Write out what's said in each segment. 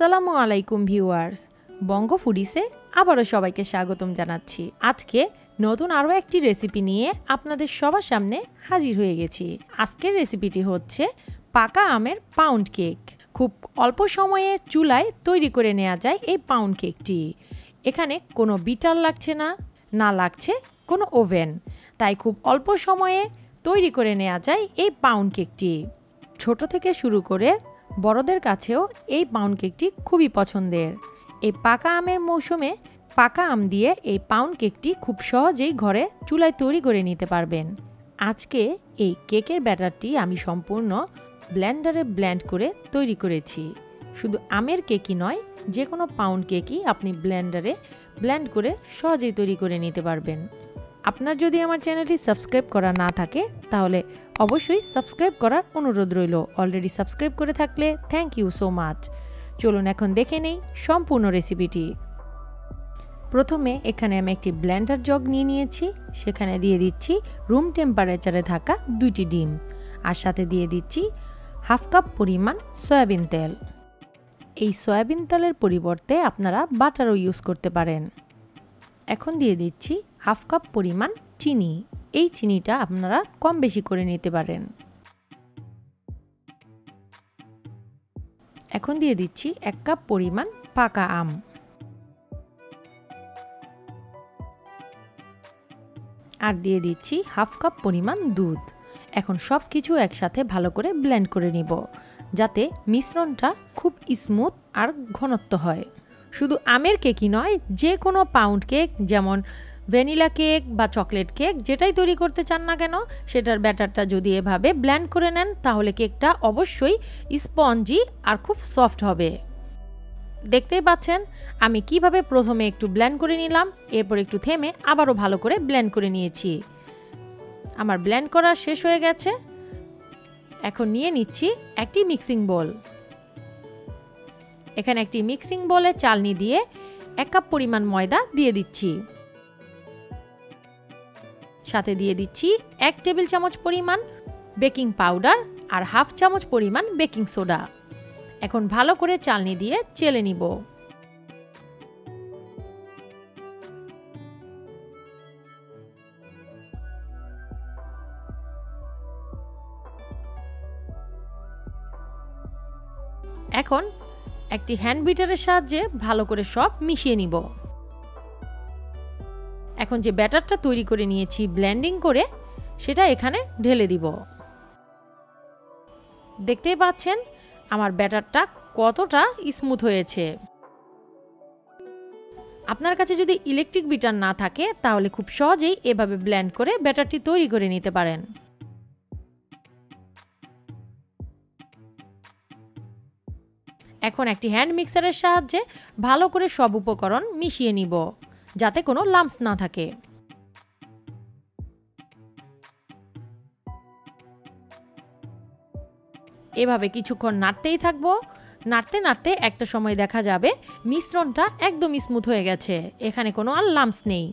আসসালামু আলাইকুম ভিউয়ার্স। বঙ্গ ফুডিসে আবারও সবাইকে স্বাগতম জানাচ্ছি। আজকে নতুন আরও একটি রেসিপি নিয়ে আপনাদের সবার সামনে হাজির হয়ে গেছি। আজকের রেসিপিটি হচ্ছে পাকা আমের পাউন্ড কেক খুব অল্প সময়ে চুলায় তৈরি করে নেওয়া যায় এই পাউন্ড কেকটি এখানে কোনো বিটার লাগছে না না লাগছে কোনো ওভেন। তাই খুব অল্প সময়ে তৈরি করে নেওয়া যায় এই পাউন্ড কেকটি ছোট থেকে শুরু করে বড়দের কাছেও এই পাউন্ড কেকটি খুবই পছন্দের। এই পাকা আমের মৌসুমে পাকা আম দিয়ে এই পাউন্ড কেকটি খুব সহজেই ঘরে চুলায় তৈরি করে নিতে পারবেন। আজকে এই কেকের ব্যাটারটি আমি সম্পূর্ণ ব্ল্যান্ডারে ব্ল্যান্ড করে তৈরি করেছি। শুধু আমের কেকই নয় যে কোনো পাউন্ড কেকই আপনি ব্ল্যান্ডারে ব্ল্যান্ড করে সহজেই তৈরি করে নিতে পারবেন। আপনার যদি আমার চ্যানেলটি সাবস্ক্রাইব করা না থাকে, তাহলে অবশ্যই সাবস্ক্রাইব করার অনুরোধ রইল। অলরেডি সাবস্ক্রাইব করে থাকলে থ্যাংক ইউ সো মাচ চলুন এখন দেখে নেই সম্পূর্ণ রেসিপিটি প্রথমে এখানে আমি একটি ব্ল্যান্ডার জগ নিয়ে নিয়েছি। সেখানে দিয়ে দিচ্ছি রুম টেম্পারেচারে থাকা দুইটি ডিম। আর সাথে দিয়ে দিচ্ছি হাফ কাপ পরিমাণ সয়াবিন তেল। এই সয়াবিন তেলের পরিবর্তে আপনারা বাটারও ইউজ করতে পারেন। এখন দিয়ে দিচ্ছি হাফ কাপ পরিমাণ চিনি। এই চিনিটা আপনারা কম বেশি করে নিতে পারেন। এখন দিয়ে দিচ্ছি এক কাপ পরিমাণ পাকা আম। আর দিয়ে দিচ্ছি হাফ কাপ পরিমাণ দুধ। এখন সব কিছু একসাথে ভালো করে ব্লেন্ড করে নিব, যাতে মিশ্রণটা খুব স্মুথ আর ঘনত্ব হয়। শুধু আমের কেকই নয় যে কোনো পাউন্ড কেক যেমন ভ্যানিলা কেক বা চকলেট কেক যেটাই তৈরি করতে চান না কেন, সেটার ব্যাটারটা যদি এভাবে ব্ল্যান্ড করে নেন, তাহলে কেকটা অবশ্যই স্পঞ্জি আর খুব সফট হবে। দেখতেই পাচ্ছেন, আমি কীভাবে প্রথমে একটু ব্ল্যান্ড করে নিলাম, এরপর একটু থেমে আবারও ভালো করে ব্ল্যান্ড করে নিয়েছি। আমার ব্ল্যান্ড করা শেষ হয়ে গেছে। এখন নিয়ে নিচ্ছি একটি মিক্সিং বোল এখানে একটি মিক্সিং বলে চালনি দিয়ে এক কাপ পরিমাণ ময়দা দিয়ে দিচ্ছি। সাথে দিয়ে দিচ্ছি এক টেবিল চামচ পরিমাণ বেকিং পাউডার আর হাফ চামচ পরিমাণ বেকিং সোডা। এখন ভালো করে চালনি দিয়ে চেলে নিব। এখন একটি হ্যান্ড বিটারের সাহায্যে ভালো করে সব মিশিয়ে নিব। এখন যে ব্যাটারটা তৈরি করে নিয়েছি ব্লেন্ডিং করে, সেটা এখানে ঢেলে দিব। দেখতেই পাচ্ছেন, আমার ব্যাটারটা কতটা স্মুথ হয়েছে। আপনার কাছে যদি ইলেকট্রিক বিটার না থাকে, তাহলে খুব সহজেই এভাবে ব্ল্যান্ড করে ব্যাটারটি তৈরি করে নিতে পারেন। এখন একটি হ্যান্ড মিক্সারের সাহায্যে ভালো করে সব উপকরণ মিশিয়ে নিব, যাতে কোনো লাম্পস না থাকে। এভাবে কিছুক্ষণ নাড়তেই থাকব। নাড়তে নাড়তে একটা সময় দেখা যাবে, মিশ্রণটা একদম স্মুথ হয়ে গেছে, এখানে কোনো আর লাম্পস নেই।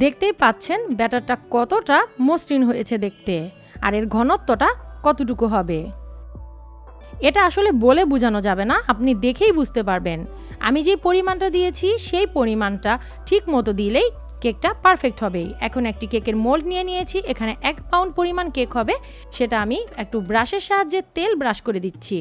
দেখতেই পাচ্ছেন ব্যাটারটা কতটা মসৃণ হয়েছে দেখতে, আর এর ঘনত্বটা কতটুকু হবে। এটা আসলে বলে বোঝানো যাবে না, আপনি দেখেই বুঝতে পারবেন। আমি যে পরিমাণটা দিয়েছি, সেই পরিমাণটা ঠিক মতো দিলেই কেকটা পারফেক্ট হবে। এখন একটি কেকের মোল্ড নিয়ে নিয়েছি, এখানে এক পাউন্ড পরিমাণ কেক হবে, সেটা আমি একটু ব্রাশের সাহায্যে তেল ব্রাশ করে দিচ্ছি।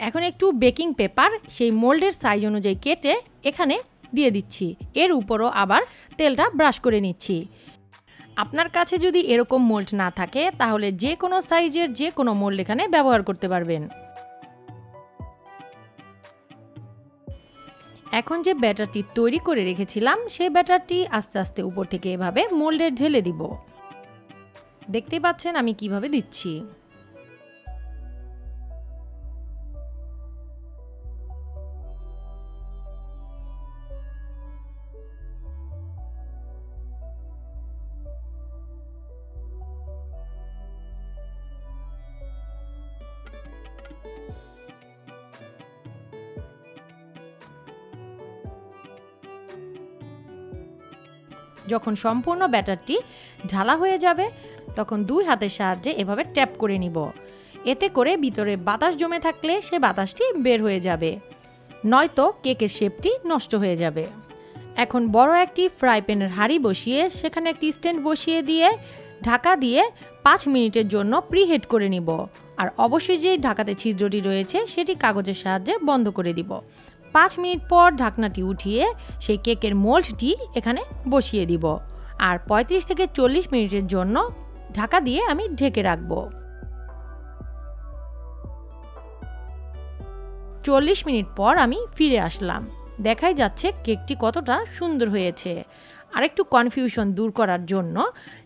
এখন একটু বেকিং পেপার সেই মোল্ডের সাইজ অনুযায়ী কেটে এখানে দিয়ে দিচ্ছি। এর উপরও আবার তেলটা ব্রাশ করে নিচ্ছি। আপনার কাছে যদি এরকম মোল্ড না থাকে, তাহলে যে কোনো সাইজের যে কোনো মোল্ড এখানে ব্যবহার করতে পারবেন। এখন যে ব্যাটারটি তৈরি করে রেখেছিলাম সেই ব্যাটারটি আস্তে আস্তে উপর থেকে এভাবে মোল্ডে ঢেলে দিব। দেখতে পাচ্ছেন আমি কীভাবে দিচ্ছি। যখন সম্পূর্ণ ব্যাটারটি ঢালা হয়ে যাবে, তখন দুই হাতের সাহায্যে এভাবে ট্যাপ করে নিব। এতে করে ভিতরে বাতাস জমে থাকলে সে বাতাসটি বের হয়ে যাবে। নয়তো কেকের শেপটি নষ্ট হয়ে যাবে। এখন বড় একটি ফ্রাই প্যানের হাঁড়ি বসিয়ে সেখানে একটি স্ট্যান্ড বসিয়ে দিয়ে ঢাকা দিয়ে পাঁচ মিনিটের জন্য প্রিহেড করে নিব। আর অবশ্যই যে ঢাকাতে ছিদ্রটি রয়েছে, সেটি কাগজের সাহায্যে বন্ধ করে দিব। পাঁচ মিনিট পর ঢাকনাটি উঠিয়ে সেই কেকের মোল্ডটি এখানে বসিয়ে দিব। আর ৩৫ থেকে চল্লিশ মিনিটের জন্য ঢাকা দিয়ে আমি ঢেকে রাখব। চল্লিশ মিনিট পর আমি ফিরে আসলাম। দেখাই যাচ্ছে কেকটি কতটা সুন্দর হয়েছে। আরেকটু কনফিউশন দূর করার জন্য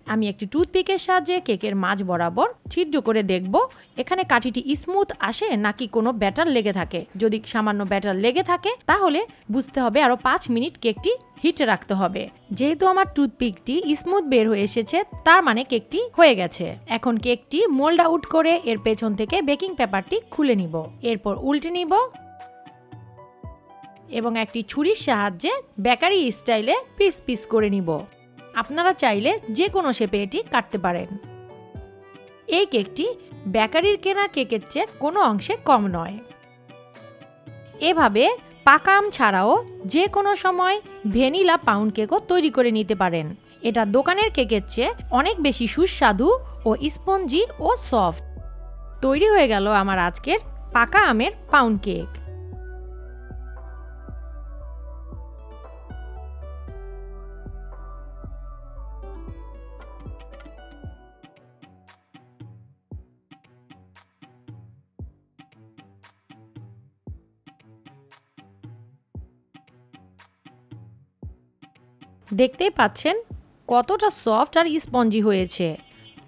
আমি একটি টুথপিকের সাহায্যে কেকের মাঝ বরাবর ছিদ্র করে দেখব, এখানে কাঠিটি স্মুথ আসে নাকি কোনো ব্যাটার লেগে থাকে। যদি সামান্য ব্যাটার লেগে থাকে, তাহলে বুঝতে হবে আরও পাঁচ মিনিট কেকটি হিটে রাখতে হবে। যেহেতু আমার টুথপিকটি স্মুথ বের হয়ে এসেছে, তার মানে কেকটি হয়ে গেছে। এখন কেকটি মোল্ড আউট করে এর পেছন থেকে বেকিং পেপারটি খুলে নিব। এরপর উল্টে নিব। এবং একটি ছুরির সাহায্যে বেকারি স্টাইলে পিস পিস করে নিব। আপনারা চাইলে যে কোনো শেপে এটি কাটতে পারেন। এই কেকটি বেকারির কেনা কেকের চেয়ে কোনো অংশে কম নয়। এভাবে পাকা আম ছাড়াও যে কোনো সময় ভ্যানিলা পাউন্ড কেকও তৈরি করে নিতে পারেন। এটা দোকানের কেকের চেয়ে অনেক বেশি সুস্বাদু ও স্পঞ্জি ও সফট। তৈরি হয়ে গেল আমার আজকের পাকা আমের পাউন্ড কেক। দেখতেই পাচ্ছেন কতটা সফট আর স্পঞ্জি হয়েছে।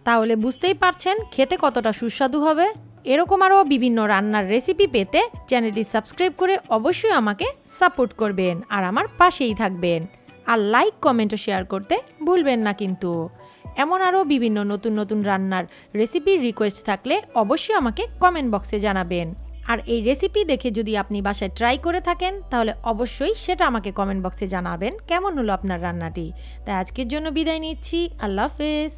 তাহলে বুঝতেই পারছেন খেতে কতটা সুস্বাদু হবে। এরকম আরও বিভিন্ন রান্নার রেসিপি পেতে চ্যানেলটি সাবস্ক্রাইব করে অবশ্যই আমাকে সাপোর্ট করবেন আর আমার পাশেই থাকবেন। আর লাইক কমেন্ট ও শেয়ার করতে ভুলবেন না কিন্তু। এমন আরও বিভিন্ন নতুন নতুন রান্নার রেসিপির রিকোয়েস্ট থাকলে অবশ্যই আমাকে কমেন্ট বক্সে জানাবেন। আর এই রেসিপি দেখে যদি আপনি বাসায় ট্রাই করে থাকেন, তাহলে অবশ্যই সেটা আমাকে কমেন্ট বক্সে জানাবেন। কেমন হলো আপনার রান্নাটি? তাই আজকের জন্য বিদায় নিচ্ছি। আল্লাহ হাফেজ।